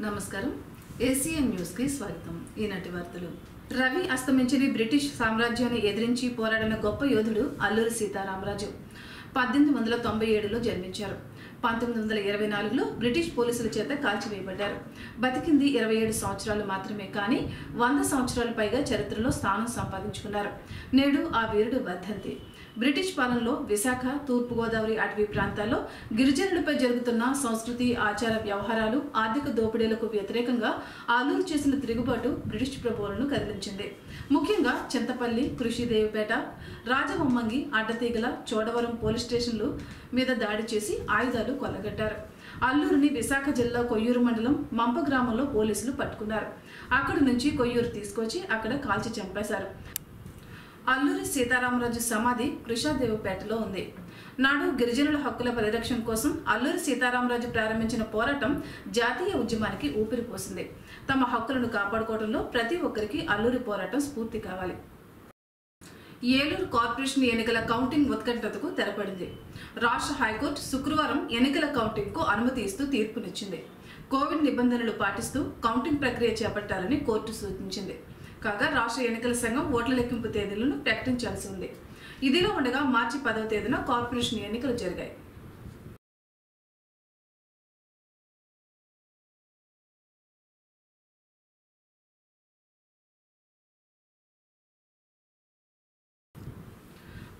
నమస్కారం. ఏసీఎన్ న్యూస్కి స్వాగతం. ఈనాటి వార్తలు. రవి అస్తమించని బ్రిటిష్ సామ్రాజ్యాన్ని ఎదిరించి పోరాడిన గొప్ప యోధుడు అల్లూరి సీతారామరాజు. పద్దెనిమిది వందల తొంభై ఏడులో జన్మించారు. పంతొమ్మిది వందల ఇరవై నాలుగులో బ్రిటిష్ పోలీసుల చేత కాల్చివేయబడ్డారు. బతికింది ఇరవై ఏడు సంవత్సరాలు మాత్రమే కానీ వంద సంవత్సరాల పైగా చరిత్రలో స్థానం సంపాదించుకున్నారు. నేడు ఆ వీరుడు వర్ధంతి. బ్రిటిష్ పాలనలో విశాఖ తూర్పుగోదావరి అటవీ ప్రాంతాల్లో గిరిజనులపై జరుగుతున్న సంస్కృతి ఆచార వ్యవహారాలు ఆర్థిక దోపిడీలకు వ్యతిరేకంగా ఆలూరు చేసిన తిరుగుబాటు బ్రిటిష్ ప్రభువులను కదిలించింది. ముఖ్యంగా చింతపల్లి కృషిదేవిపేట రాజవమ్మంగి అడ్డతీగల చోడవరం పోలీస్ స్టేషన్లు మీద దాడి చేసి ఆయుధాలు కొల్లగట్టారు. అల్లూరుని విశాఖ జిల్లా కొయ్యూరు మండలం మంప గ్రామంలో పోలీసులు పట్టుకున్నారు. అక్కడి నుంచి కొయ్యూరు తీసుకొచ్చి అక్కడ కాల్చి చంపేశారు. అల్లూరి సీతారామరాజు సమాధి కృషాదేవిపేటలో ఉంది. నాడు గిరిజనుల హక్కుల పరిరక్షణ కోసం అల్లూరి సీతారామరాజు ప్రారంభించిన పోరాటం జాతీయ ఉద్యమానికి ఊపిరిపోసింది తమ హక్కులను కాపాడుకోవడంలో ప్రతి ఒక్కరికి అల్లూరి పోరాటం స్ఫూర్తి కావాలి. ఏలూరు కార్పొరేషన్ ఎన్నికల కౌంటింగ్ ఉత్కంఠతకు తెరపడింది. రాష్ట్ర హైకోర్టు శుక్రవారం ఎన్నికల కౌంటింగ్కు అనుమతి ఇస్తూ తీర్పునిచ్చింది. కోవిడ్ నిబంధనలు పాటిస్తూ కౌంటింగ్ ప్రక్రియ చేపట్టాలని కోర్టు సూచించింది. కాగా రాష్ట్ర ఎన్నికల సంఘం ఓట్ల లెక్కింపు తేదీలను ప్రకటించాల్సి ఉంది. ఇదిలో ఉండగా మార్చి పదవ తేదీన కార్పొరేషన్ ఎన్నికలు జరిగాయి.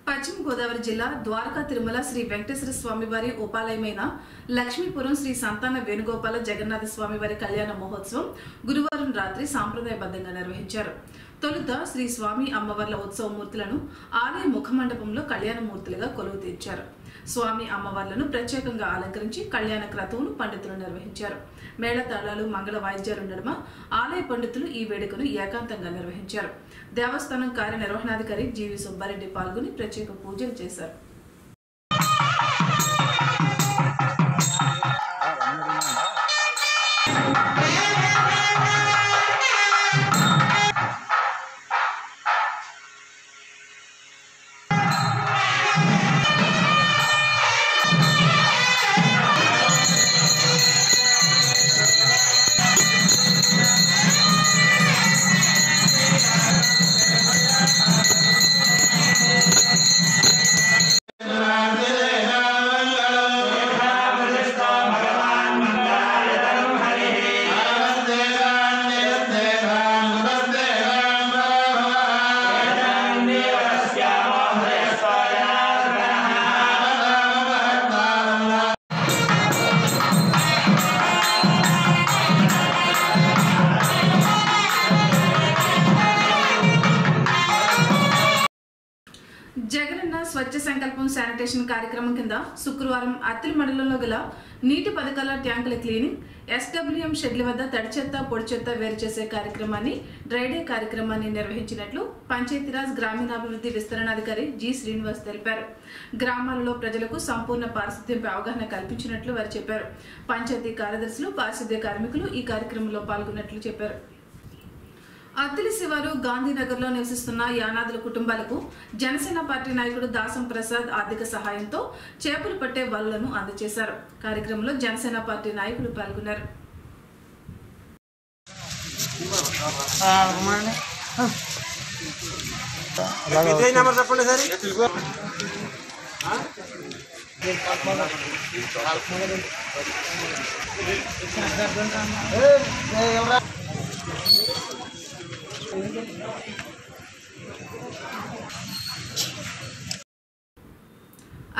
పశ్చిమ గోదావరి జిల్లా ద్వారకా తిరుమల శ్రీ వెంకటేశ్వర స్వామివారి ఉపాలయమైన లక్ష్మీపురం శ్రీ సంతాన వేణుగోపాల జగన్నాథ స్వామివారి కళ్యాణ మహోత్సవం గురువారం రాత్రి సాంప్రదాయబద్ధంగా నిర్వహించారు. తొలుత శ్రీ స్వామి అమ్మవార్ల ఉత్సవ మూర్తులను ఆలయ ముఖమండపంలో కళ్యాణ మూర్తులుగా కొలువు తీర్చారు. స్వామి అమ్మవార్లను ప్రత్యేకంగా అలంకరించి కళ్యాణ క్రతువును పండితులు నిర్వహించారు. మేళతాళాలు మంగళ వాయిద్యాలు నడుమ ఆలయ పండితులు ఈ వేడుకను ఏకాంతంగా నిర్వహించారు. దేవస్థానం కార్యనిర్వహణాధికారి జీవి సుబ్బారెడ్డి పాల్గొని ప్రత్యేక పూజలు చేశారు. స్వచ్ఛ సంకల్పం శానిటేషన్ కార్యక్రమం కింద శుక్రవారం అత్తిలి మండలంలో గల నీటి పథకాల ట్యాంకుల క్లీనింగ్ ఎస్డబ్ల్యూఎం షెడ్ల వద్ద తడి చెత్త పొడి చెత్త వేరు చేసే కార్యక్రమాన్ని డ్రైడే కార్యక్రమాన్ని నిర్వహించినట్లు పంచాయతీరాజ్ గ్రామీణాభివృద్ధి విస్తరణాధికారి జి శ్రీనివాస్ తెలిపారు. గ్రామాలలో ప్రజలకు సంపూర్ణ పారిశుద్ధ్యంపై అవగాహన కల్పించినట్లు వారు చెప్పారు. పంచాయతీ కార్యదర్శులు పారిశుద్ధ్య కార్మికులు ఈ కార్యక్రమంలో పాల్గొన్నట్లు చెప్పారు. అత్తిలి శివారు గాంధీనగర్లో నివసిస్తున్న యానాదుల కుటుంబాలకు జనసేన పార్టీ నాయకుడు దాసం ప్రసాద్ ఆర్థిక సహాయంతో చేపలు పట్టే వలలను అందజేశారు. కార్యక్రమంలో జనసేన పార్టీ నాయకులు పాల్గొన్నారు. చెప్పండి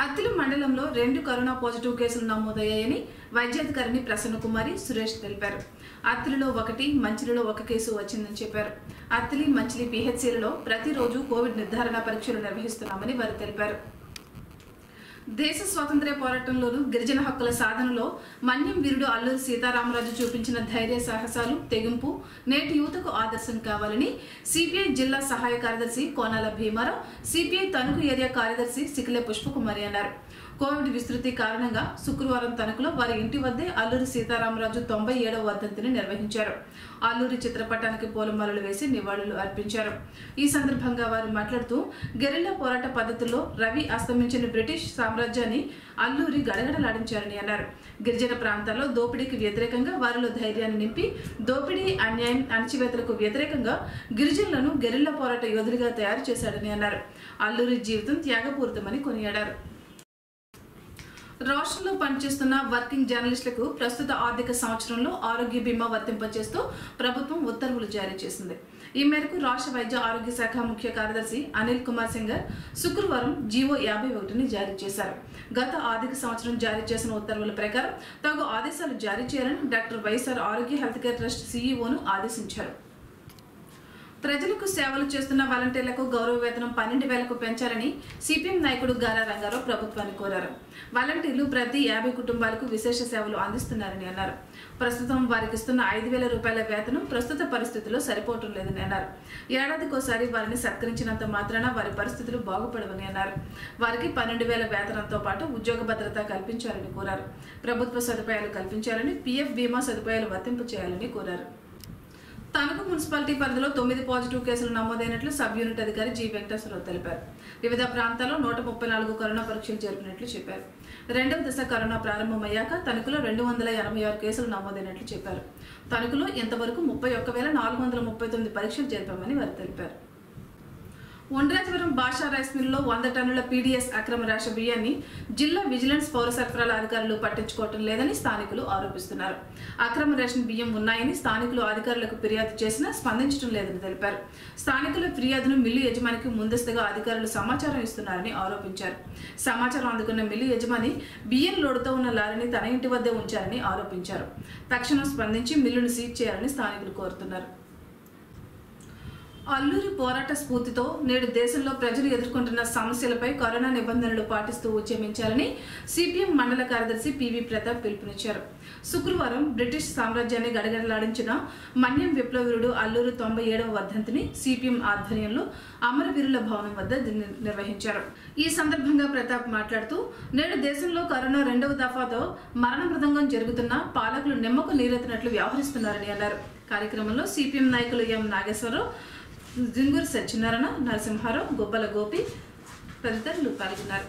అత్తిలి మండలంలో రెండు కరోనా పాజిటివ్ కేసులు నమోదయ్యాయని వైద్యాధికారిని ప్రసన్న కుమారి సురేష్ తెలిపారు. అత్తిలిలో ఒకటి మంచిలిలో ఒక కేసు వచ్చిందని చెప్పారు. అత్తిలి మంచిలి పిహెచ్సిలలో ప్రతిరోజు కోవిడ్ నిర్ధారణ పరీక్షలు నిర్వహిస్తున్నామని వారు తెలిపారు. దేశ స్వాతంత్ర్య పోరాటంలోనూ గిరిజన హక్కుల సాధనలో మన్యం వీరుడు అల్లూరి సీతారామరాజు చూపించిన ధైర్య సాహసాలు తెగింపు నేటి యువతకు ఆదర్శం కావాలని సిపిఐ జిల్లా సహాయ కార్యదర్శి కోనాల భీమారావు సిపిఐ తణుకు ఏరియా కార్యదర్శి సికిలే పుష్పకుమారి అన్నారు. కోవిడ్ విస్తృతి కారణంగా శుక్రవారం తణుకులో వారి ఇంటి వద్దే అల్లూరి సీతారామరాజు తొంభై ఏడవ వర్ధంతిని నిర్వహించారు. అల్లూరి చిత్రపటానికి పూలమాలలు వేసి నివాళులు అర్పించారు. ఈ సందర్భంగా వారు మాట్లాడుతూ గెరిల్లా పోరాట పద్ధతుల్లో రవి అస్తమించిన బ్రిటిష్ సామ్రాజ్యాన్ని అల్లూరి గడగడలాడించారని అన్నారు. గిరిజన ప్రాంతాల్లో దోపిడీకి వ్యతిరేకంగా వారిలో ధైర్యాన్ని నింపి దోపిడీ అన్యాయం అణచివేతలకు వ్యతిరేకంగా గిరిజనులను గెరిల్లా పోరాట యోధులుగా తయారు చేశాడని అన్నారు. అల్లూరి జీవితం త్యాగపూరితమని కొనియాడారు. రాష్ట్రంలో పనిచేస్తున్న వర్కింగ్ జర్నలిస్టులకు ప్రస్తుత ఆర్థిక సంవత్సరంలో ఆరోగ్య బీమా వర్తింపజేస్తూ ప్రభుత్వం ఉత్తర్వులు జారీ చేసింది. ఈ మేరకు రాష్ట్ర వైద్య ఆరోగ్య శాఖ ముఖ్య కార్యదర్శి అనిల్ కుమార్ సింగర్ శుక్రవారం జీవో యాభై ఒకటిని జారీ చేశారు. గత ఆర్థిక సంవత్సరం జారీ చేసిన ఉత్తర్వుల ప్రకారం తగు ఆదేశాలు జారీ చేయాలని డాక్టర్ వైఎస్ఆర్ ఆరోగ్య హెల్త్ కేర్ ట్రస్ట్ సీఈఓను ఆదేశించారు. ప్రజలకు సేవలు చేస్తున్న వాలంటీర్లకు గౌరవ వేతనం పన్నెండు వేలకు పెంచాలని సిపిఎం నాయకుడు గారా రంగారావు ప్రభుత్వాన్ని కోరారు. వాలంటీర్లు ప్రతి యాభై కుటుంబాలకు విశేష సేవలు అందిస్తున్నారని అన్నారు. ప్రస్తుతం వారికి ఇస్తున్న ఐదు వేల రూపాయల వేతనం ప్రస్తుత పరిస్థితుల్లో సరిపోవటం లేదని అన్నారు. ఏడాదికోసారి వారిని సత్కరించినంత మాత్రాన వారి పరిస్థితులు బాగుపడవని అన్నారు. వారికి పన్నెండు వేల వేతనంతో పాటు ఉద్యోగ భద్రత కల్పించాలని కోరారు. ప్రభుత్వ సదుపాయాలు కల్పించాలని పీఎఫ్ బీమా సదుపాయాలు వర్తింపు చేయాలని కోరారు. తణుకు మున్సిపాలిటీ పరిధిలో తొమ్మిది పాజిటివ్ కేసులు నమోదైనట్లు సబ్ యూనిట్ అధికారి జి వెంకటేశ్వరరావు తెలిపారు. వివిధ ప్రాంతాల్లో నూట ముప్పై నాలుగు కరోనా పరీక్షలు జరిపినట్లు చెప్పారు. రెండవ దశ కరోనా ప్రారంభమయ్యాక తణుకులో రెండు వందల ఎనభై ఆరు కేసులు నమోదైనట్లు చెప్పారు. తణుకులో ఇంతవరకు ముప్పై ఒక్క వేల నాలుగు వందల ముప్పై తొమ్మిది పరీక్షలు జరిపామని వారు తెలిపారు. ఉండ్రాజవరం భాషా రైస్ మిల్లులో వంద టన్నుల పీడీఎస్ అక్రమ రాష్ట్ర బియ్యాన్ని జిల్లా విజిలెన్స్ పౌర సరఫరాల అధికారులు పట్టించుకోవటం లేదని స్థానికులు ఆరోపిస్తున్నారు. అక్రమ రేషన్ బియ్యం ఉన్నాయని స్థానికులు అధికారులకు ఫిర్యాదు చేసినా స్పందించడం లేదని తెలిపారు. స్థానికుల ఫిర్యాదును మిల్లు యజమానికి ముందస్తుగా అధికారులు సమాచారం ఇస్తున్నారని ఆరోపించారు. సమాచారం అందుకున్న మిల్లు యజమాని బియ్యం లోడుతో ఉన్న లారీని తన ఇంటి వద్దే ఉంచారని ఆరోపించారు. తక్షణం స్పందించి మిల్లును సీజ్ చేయాలని స్థానికులు కోరుతున్నారు. అల్లూరి పోరాట స్ఫూర్తితో నేడు దేశంలో ప్రజలు ఎదుర్కొంటున్న సమస్యలపై కరోనా నిబంధనలు పాటిస్తూ ఉద్యమించాలని సిపిఎం మండల కార్యదర్శి పివి ప్రతాప్ పిలుపునిచ్చారు. శుక్రవారం బ్రిటిష్ సామ్రాజ్యాన్ని గడగడలాడించిన మన్యం విప్లవీరుడు అల్లూరు తొంభై ఏడవ వర్ధంతిని సిపిఎం ఆధ్వర్యంలో అమరవీరుల భవనం వద్ద నిర్వహించారు. ఈ సందర్భంగా ప్రతాప్ మాట్లాడుతూ నేడు దేశంలో కరోనా రెండవ దఫాతో మరణ మృదంగం జరుగుతున్న పాలకులు నిమ్మకు నీరెత్తినట్లు వ్యవహరిస్తున్నారని అన్నారు. కార్యక్రమంలో సిపిఎం నాయకులు ఎం నాగేశ్వరరావు జింగూరు సత్యనారాయణ నరసింహారావు గొబ్బల గోపి తదితరులు పాల్గొన్నారు.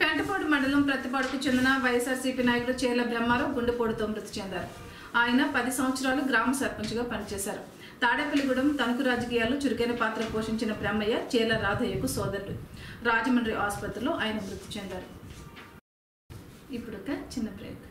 పెంటపాడు మండలం ప్రతిపాడుకు చెందిన వైఎస్ఆర్సీపీ నాయకుడు చేర్ల బ్రహ్మారావు గుండెపోటుతో మృతి చెందారు. ఆయన పది సంవత్సరాలు గ్రామ సర్పంచ్గా పనిచేశారు. తాడేపల్లిగూడెం తణుకు రాజకీయాల్లో చురుకైన పాత్ర పోషించిన బ్రహ్మయ్య చేర్ల రాధయ్యకు సోదరుడు రాజమండ్రి ఆసుపత్రిలో ఆయన మృతి చెందారు. ఇప్పుడు ఒక చిన్న బ్రేక్.